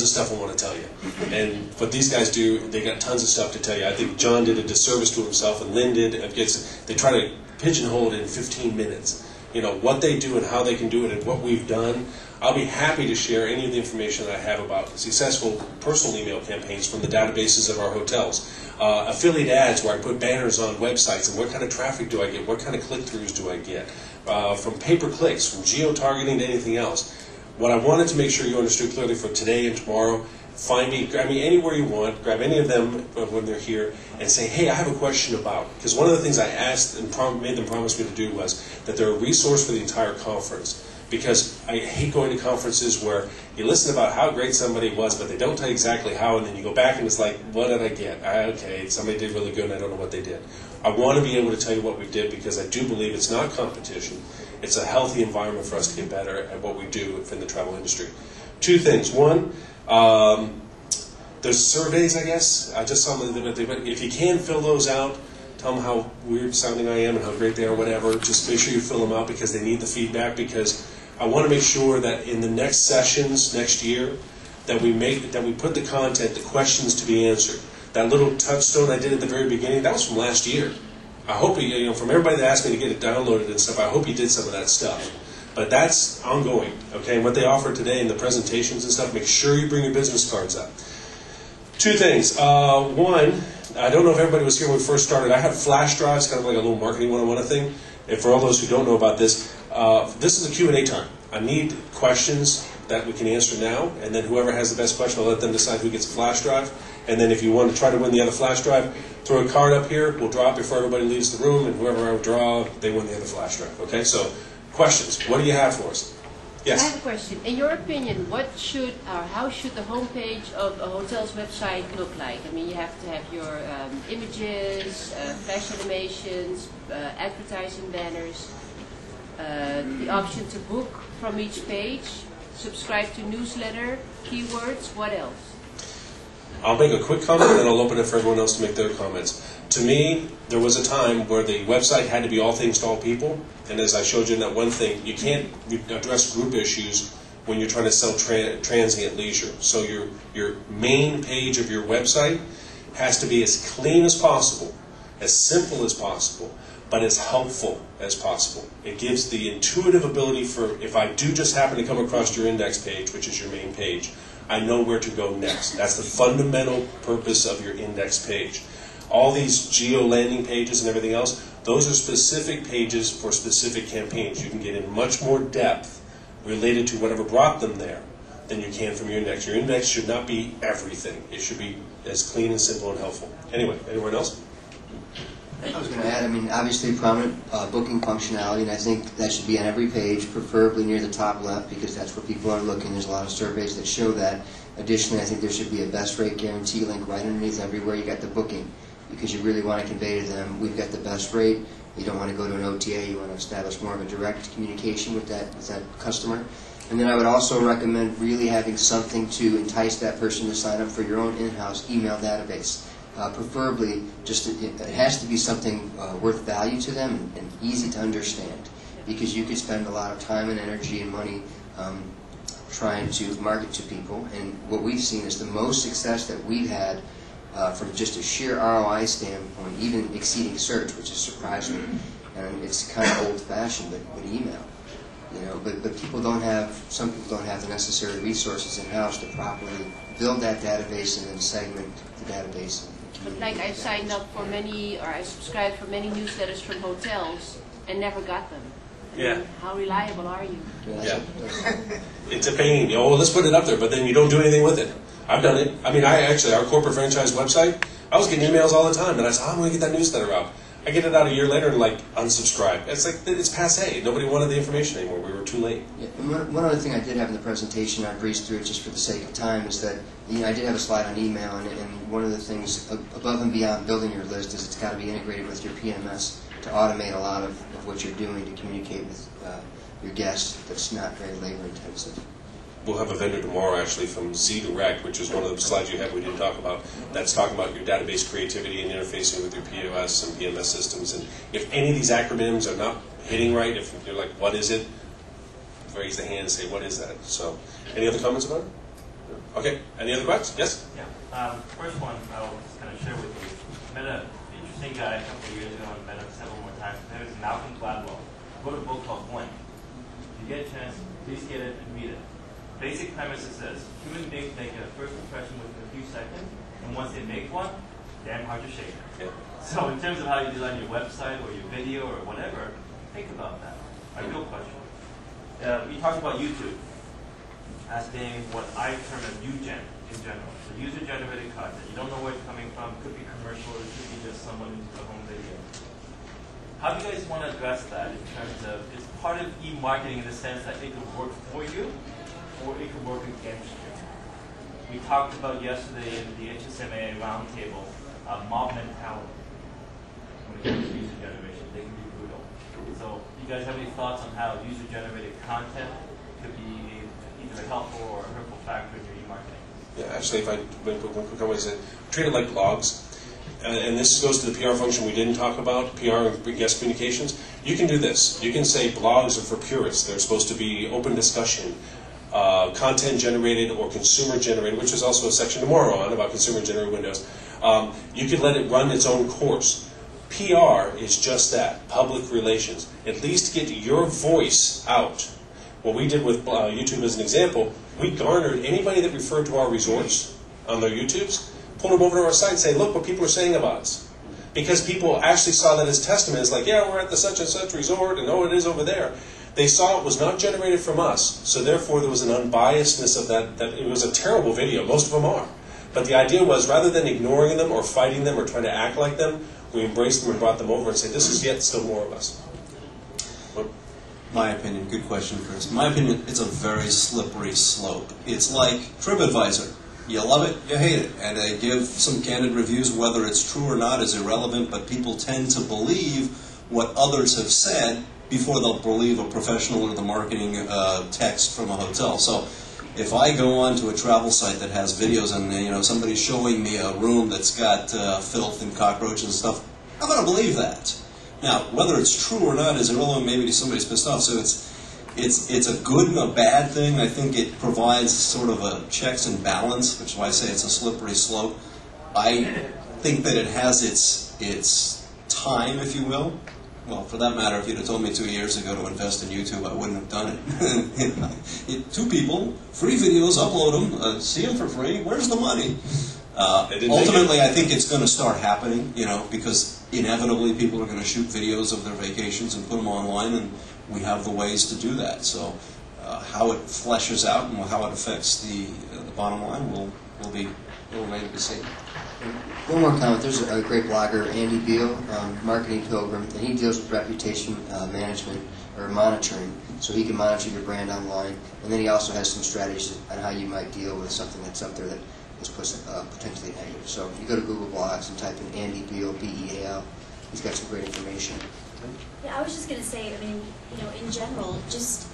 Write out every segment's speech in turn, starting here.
of stuff I want to tell you. And what these guys do, they got tons of stuff to tell you. I think Jon did a disservice to himself, and Lynn did. It gets, they try to pigeonhole it in 15 minutes. You know, what they do and how they can do it and what we've done. I'll be happy to share any of the information that I have about successful personal email campaigns from the databases of our hotels. Uh, affiliate ads where I put banners on websites and what kind of traffic do I get, what kind of click-throughs do I get, uh, from pay-per-clicks, from geo-targeting to anything else. What I wanted to make sure you understood clearly for today and tomorrow, find me, grab me anywhere you want, grab any of them when they're here, and say, hey, I have a question about. Because one of the things I asked and prom- made them promise me to do was that they're a resource for the entire conference. Because I hate going to conferences where you listen about how great somebody was, but they don't tell you exactly how, and then you go back and it's like, what did I get? Ah, okay, somebody did really good, and I don't know what they did. I want to be able to tell you what we did because I do believe it's not competition. It's a healthy environment for us to get better at what we do in the travel industry. Two things. One, um, there's surveys, I guess. I just saw them. If you can fill those out, tell them how weird sounding I am and how great they are, whatever. Just make sure you fill them out because they need the feedback. Because I want to make sure that in the next sessions next year, that we make that we put the content, the questions to be answered. That little touchstone I did at the very beginning, that was from last year. I hope you, you know, from everybody that asked me to get it downloaded and stuff, I hope you did some of that stuff. But that's ongoing, okay? And what they offer today in the presentations and stuff, make sure you bring your business cards up. Two things. Uh, one, I don't know if everybody was here when we first started. I have flash drives, kind of like a little marketing one-on-one thing. And for all those who don't know about this, uh, this is a Q&A time. I need questions that we can answer now, and then whoever has the best question, I'll let them decide who gets a flash drive. And then if you want to try to win the other flash drive, throw a card up here. We'll drop before everybody leaves the room, and whoever I draw, they win the other flash drive. Okay, so questions. What do you have for us? Yes. I have a question. In your opinion, what should or how should the homepage of a hotel's website look like? I mean, you have to have your um, images, uh, flash animations, uh, advertising banners, uh, the option to book from each page, subscribe to newsletter, keywords. What else? I'll make a quick comment, and then I'll open it for everyone else to make their comments. To me, there was a time where the website had to be all things to all people, and as I showed you in that one thing, you can't address group issues when you're trying to sell tra- transient leisure. So your your main page of your website has to be as clean as possible, as simple as possible, but as helpful as possible. It gives the intuitive ability for if I do just happen to come across your index page, which is your main page, I know where to go next. That's the fundamental purpose of your index page. All these geo landing pages and everything else, those are specific pages for specific campaigns. You can get in much more depth related to whatever brought them there than you can from your index. Your index should not be everything. It should be as clean and simple and helpful. Anyway, anyone else? I was going to add, I mean, obviously prominent uh, booking functionality, and I think that should be on every page, preferably near the top left, because that's where people are looking. There's a lot of surveys that show that. Additionally, I think there should be a best rate guarantee link right underneath everywhere you got the booking, because you really want to convey to them, we've got the best rate. You don't want to go to an OTA. You want to establish more of a direct communication with that with that customer. And then I would also recommend really having something to entice that person to sign up for your own in-house email database uh, preferably just it, has to be something uh, worth value to them and, and, easy to understand. Because you could spend a lot of time and energy and money um, trying to market to people. And what we've seen is the most success that we've had uh, from just a sheer ROI standpoint even exceeding search which is surprising. And it's kind of old-fashioned but, but email you know. But, but people don't have some people don't have the necessary resources in-house to properly build that database and then segment the database but like I signed up for many, or I subscribed for many newsletters from hotels and never got them. I yeah. Mean, how reliable are you? Yeah. it's a pain. You know, well, let's put it up there, but then you don't do anything with it. I've done it. I mean, I actually, our corporate franchise website, I was getting emails all the time, and I said, oh, I'm going to get that newsletter out. I get it out a year later and like unsubscribe. It's like it's passe. Nobody wanted the information anymore. We were too late. Yeah, one, one other thing I did have in the presentation, I breezed through it just for the sake of time, is that you know, I did have a slide on email, and, and one of the things above and beyond building your list is it's got to be integrated with your PMS to automate a lot of, of what you're doing to communicate with uh, your guests. That's not very labor intensive we'll have a vendor tomorrow actually from Z-Direct, which is one of the slides you had we didn't talk about. That's talking about your database creativity and interfacing with your POS and PMS systems. And if any of these acronyms are not hitting right, if you're like, what is it? Raise the hand and say, what is that? So, any other comments about it? Okay, any other questions? Yes? Yeah. Um, first one, I'll just kind of share with you. I met an interesting guy a couple of years ago and met him several more times. His name is Malcolm Gladwell. He wrote a book called Blink. If you get a chance, please get it and read it. Basic premise is this. Human beings make a first impression within a few seconds, and once they make one, damn hard to shake. Yeah. So in terms of how you design your website or your video or whatever, think about that. A real question. Uh, we talked about YouTube as being what I term as UGen in general. So user-generated content. You don't know where it's coming from. It could be commercial. It could be just someone who's a home video. How do you guys want to address that in terms of it's part of e-marketing in the sense that it could work for you or it could work against you? We talked about yesterday in the HSMA roundtable uh, mob mentality when it comes to user generation. They can be brutal. So, you guys have any thoughts on how user-generated content could be either helpful or a hurtful factor in your e-marketing? Yeah, actually, if I went quick, one quick comment, treat it like blogs. And, and this goes to the PR function we didn't talk about, PR and guest communications. You can do this. You can say blogs are for purists. They're supposed to be open discussion, uh, content generated or consumer generated, which is also a section tomorrow on about consumer generated windows. Um, you could let it run its own course. PR is just that, public relations. At least get your voice out. What we did with uh, YouTube as an example, we garnered anybody that referred to our resorts on their YouTubes, pulled them over to our site and say, look what people are saying about us. Because people actually saw that as testament. It's like, yeah, we're at the such and such resort, and oh, it is over there. They saw it was not generated from us, so therefore there was an unbiasedness of that. That it was a terrible video. Most of them are. But the idea was rather than ignoring them or fighting them or trying to act like them, we embraced them and brought them over and said, this is yet still more of us. My opinion, good question, Chris. My opinion, it's a very slippery slope. It's like TripAdvisor. You love it, you hate it. And they give some candid reviews. Whether it's true or not is irrelevant, but people tend to believe what others have said before they'll believe a professional or the marketing uh, text from a hotel. So if I go on to a travel site that has videos and you know somebody's showing me a room that's got uh, filth and cockroaches and stuff, I'm going to believe that. Now, whether it's true or not is irrelevant. Maybe somebody's pissed off. So it's it's it's a good and a bad thing. I think it provides sort of a checks and balance, which is why I say it's a slippery slope. I think that it has its its time, if you will. Well, for that matter, if you'd have told me two years ago to invest in YouTube, I wouldn't have done it. two people, free videos, upload them, uh, see them for free. Where's the money? Uh, They didn't make ultimately, I think it's going to start happening, you know, because inevitably people are going to shoot videos of their vacations and put them online, and we have the ways to do that. So, uh, how it fleshes out and how it affects the, uh, the bottom line will will be will remain to be seen. One more comment. There's a great blogger, Andy Beal, um, Marketing Pilgrim, and he deals with reputation uh, management or monitoring, so he can monitor your brand online. And then he also has some strategies on how you might deal with something that's up there that is uh, potentially negative. So if you go to Google Blogs and type in Andy Beal, B-E-A-L. He's got some great information. Yeah, I was just going to say, I mean, you know, in general, just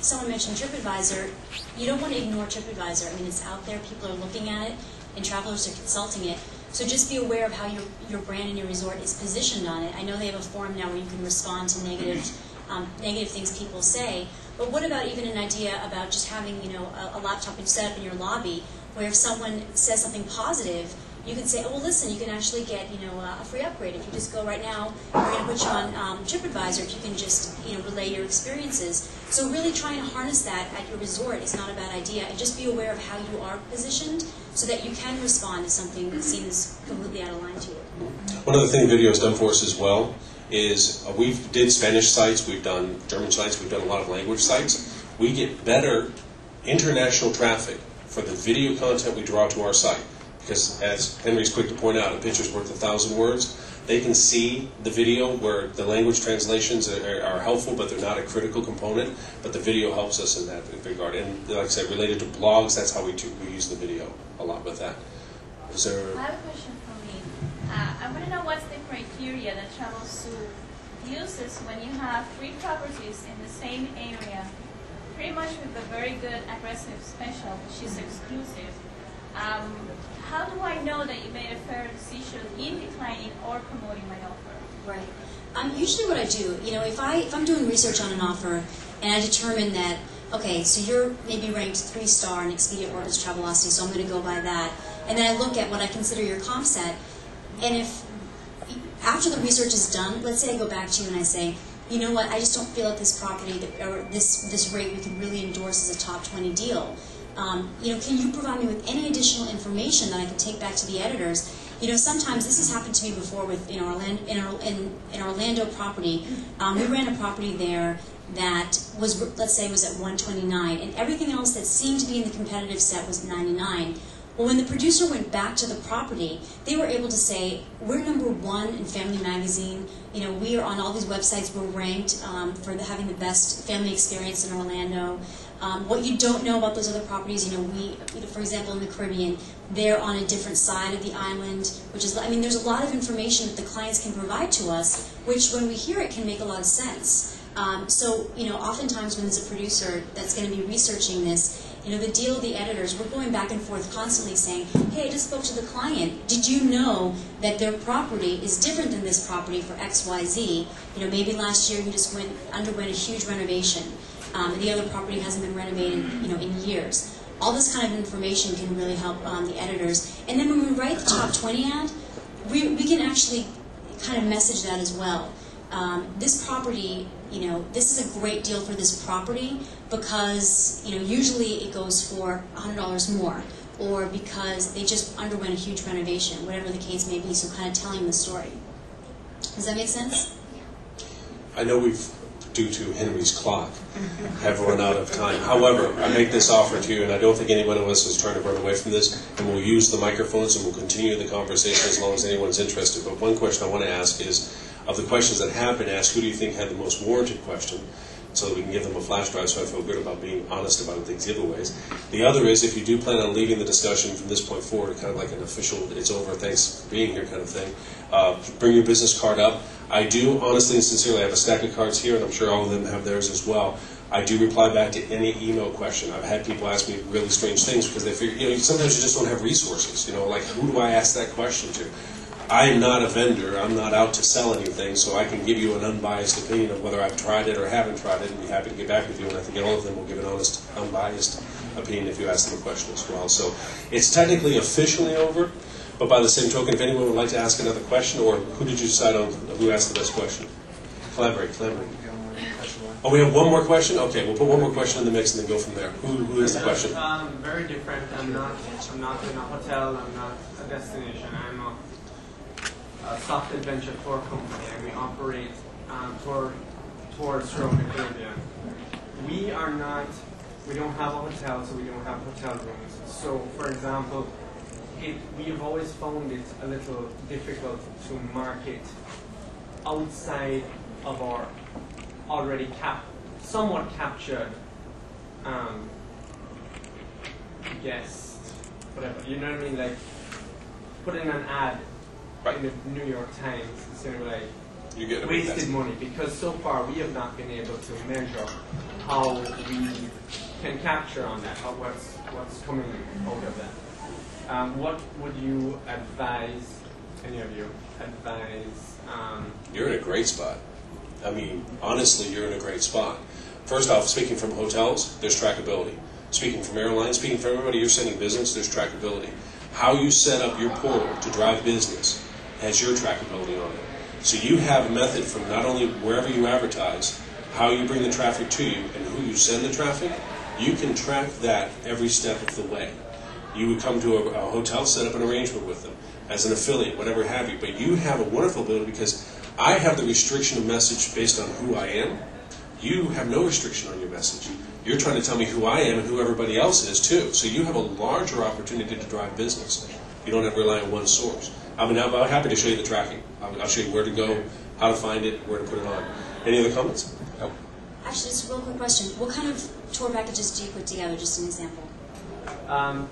someone mentioned TripAdvisor. You don't want to ignore TripAdvisor. I mean, it's out there, people are looking at it, and travelers are consulting it. So just be aware of how your, your brand and your resort is positioned on it. I know they have a forum now where you can respond to negative, um, negative things people say. But what about even an idea about just having, you know, a, a laptop set up in your lobby where if someone says something positive, you can say, oh, well, listen, you can actually get, you know, uh, a free upgrade. If you just go right now, we're going to put you on um, TripAdvisor if you can just, you know, relay your experiences. So really trying to harness that at your resort is not a bad idea. And just be aware of how you are positioned so that you can respond to something that seems completely out of line to you. One other thing video has done for us as well is uh, we've did Spanish sites, we've done German sites, we've done a lot of language sites. We get better international traffic for the video content we draw to our site. Because as Henry's quick to point out, a picture's worth a thousand words. They can see the video where the language translations are, are helpful, but they're not a critical component. But the video helps us in that regard. And like I said, related to blogs, that's how we, do, we use the video a lot with that. Is there? I have a question for me. Uh, I want to know what's the criteria that Travelzoo uses when you have three properties in the same area, pretty much with a very good aggressive special, which is exclusive. Um, how do I know that you made a fair decision in declining or promoting my offer? Right. Um, usually, what I do, you know, if I if I'm doing research on an offer and I determine that okay, so you're maybe ranked three star in Expedia Orbitz Travelocity, so I'm going to go by that. And then I look at what I consider your comp set, and if after the research is done, let's say I go back to you and I say, you know what, I just don't feel like this property that, or this this rate we can really endorse as a top 20 deal. Um, you know, can you provide me with any additional information that I can take back to the editors? You know, sometimes this has happened to me before with in Orlando, in, in, in Orlando property. Um, we ran a property there that was, let's say, was at 129, and everything else that seemed to be in the competitive set was 99. Well, when the producer went back to the property, they were able to say, we're number one in Family Magazine. You know, we are on all these websites. We're ranked um, for the, having the best family experience in Orlando. Um, what you don't know about those other properties, you know, we, you know, for example, in the Caribbean, they're on a different side of the island, which is, I mean, there's a lot of information that the clients can provide to us, which when we hear it can make a lot of sense. Um, so, you know, oftentimes when there's a producer that's going to be researching this, you know, the deal with the editors, we're going back and forth constantly saying, hey, I just spoke to the client. Did you know that their property is different than this property for X, Y, Z? You know, maybe last year you just went underwent a huge renovation, um, and the other property hasn't been renovated, you know, in years. All this kind of information can really help um, the editors. And then when we write the top 20 ad, we, we can actually kind of message that as well. Um, this property, you know, this is a great deal for this property because, you know, usually it goes for $100 more or because they just underwent a huge renovation, whatever the case may be, so kind of telling the story. Does that make sense? I know we've, due to Henry's clock, have run out of time. However, I make this offer to you, and I don't think any one of us is trying to run away from this, and we'll use the microphones and we'll continue the conversation as long as anyone's interested. But one question I want to ask is, of the questions that have been asked, who do you think had the most warranted question? So that we can give them a flash drive so I feel good about being honest about these giveaways. The other is if you do plan on leaving the discussion from this point forward, kind of like an official, it's over, thanks for being here kind of thing, uh, bring your business card up. I do honestly and sincerely have a stack of cards here, and I'm sure all of them have theirs as well. I do reply back to any email question. I've had people ask me really strange things because they figure, you know, sometimes you just don't have resources. You know, like who do I ask that question to? I am not a vendor. I'm not out to sell anything, so I can give you an unbiased opinion of whether I've tried it or haven't tried it, and be happy to get back with you. And I think all of them will give an honest, unbiased opinion if you ask them a question as well. So it's technically officially over, but by the same token, if anyone would like to ask another question, or who did you decide on who asked the best question? Collaborate, collaborate. Oh, we have one more question? Okay, we'll put one more question in the mix and then go from there. Who, who has the question? Um, very different. I'm not. I'm not in a hotel. I'm not a destination. I'm a, soft adventure tour company, and we operate um, tour tours throughout the Caribbean. We are not. We don't have a hotel, so we don't have hotel rooms. So, for example, it, we have always found it a little difficult to market outside of our already cap, somewhat captured um, whatever. You know what I mean? Like put in an ad Right. in the New York Times, it's gonna be like You get wasted money because so far we have not been able to measure how we can capture on that, how what's what's coming out of that. Um, what would you advise? Any of you advise? Um, You're in a great spot. I mean, honestly, you're in a great spot. First off, speaking from hotels, there's trackability. Speaking from airlines, speaking from everybody you're sending business, there's trackability. How you set up your portal to drive business has your trackability on it. So you have a method from not only wherever you advertise, how you bring the traffic to you, and who you send the traffic. You can track that every step of the way. You would come to a, a hotel, set up an arrangement with them as an affiliate, whatever have you. But you have a wonderful ability because I have the restriction of message based on who I am. You have no restriction on your message. You're trying to tell me who I am and who everybody else is too. So you have a larger opportunity to drive business. You don't have to rely on one source. I mean, I'm I'm happy to show you the tracking. I'll, I'll show you where to go, how to find it, where to put it on. Any other comments? No. Actually, just a real quick question. What kind of tour packages do you put together? Just an example. um,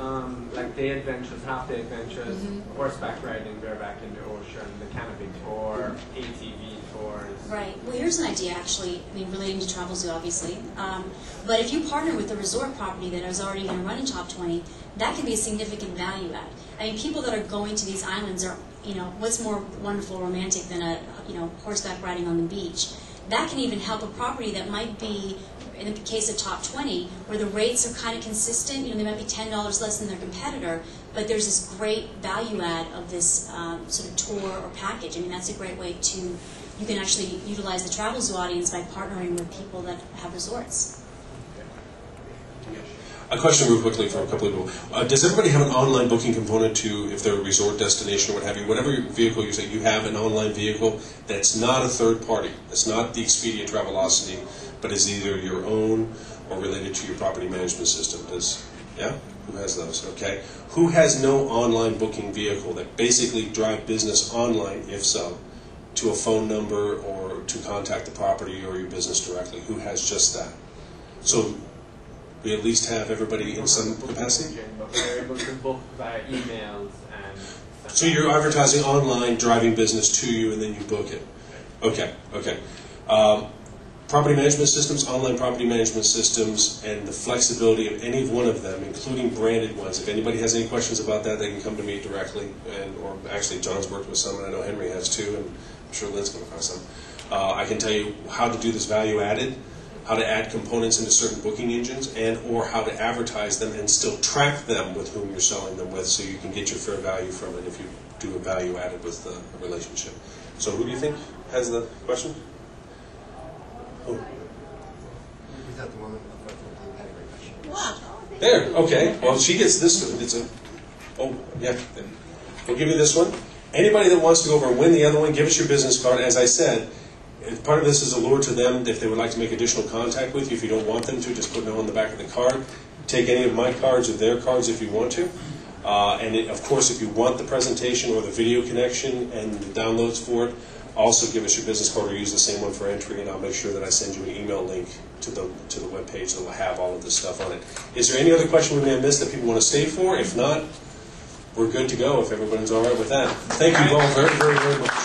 um, like day adventures, half day adventures, Mhm. horseback riding, bareback in the ocean, the canopy tour, ATV tours. Right. Well, here's an idea, actually. I mean, relating to Travelzoo, obviously. Um, but if you partner with a resort property that is already going to run in top 20, that can be a significant value add. I mean, people that are going to these islands are, you know, what's more wonderful, romantic than a, you know, horseback riding on the beach? That can even help a property that might be in the case of top 20, where the rates are kind of consistent, you know, they might be $10 less than their competitor, but there's this great value add of this um, sort of tour or package. I mean, that's a great way to, you can actually utilize the Travelzoo audience by partnering with people that have resorts. A question real quickly from a couple of people. Uh, does everybody have an online booking component to, if they're a resort destination or what have you, whatever vehicle you say, you have an online vehicle that's not a third party, it's not the Expedia Travelocity, but is either your own or related to your property management system? Does, yeah? Who has those? Okay. Who has no online booking vehicle that basically drive business online, if so, to a phone number or to contact the property or your business directly? Who has just that? So we at least have everybody in some capacity? Via emails. So you're advertising online, driving business to you, and then you book it? Okay, okay. Um, Property management systems, online property management systems, and the flexibility of any one of them, including branded ones. If anybody has any questions about that, they can come to me directly, and, or actually Jon's worked with some, and I know Henry has too, and I'm sure Lynn's come across some. Uh, I can tell you how to do this value added, how to add components into certain booking engines, and or how to advertise them and still track them with whom you're selling them with, so you can get your fair value from it if you do a value added with the relationship. So who do you think has the question? Who? We thought the woman up front had a question. There, okay. Well, she gets this one. It's a, oh, yeah. We'll give you this one. Anybody that wants to go over and win the other one, give us your business card. As I said, if part of this is a lure to them if they would like to make additional contact with you. If you don't want them to, just put no on the back of the card. Take any of my cards or their cards if you want to. Uh, and it, of course, if you want the presentation or the video connection and the downloads for it, also give us your business card or use the same one for entry, and I'll make sure that I send you an email link to the to the web page that will have all of this stuff on it. Is there any other question we may have missed that people want to stay for? If not, we're good to go. If everyone's all right with that, thank you all very, very, very much.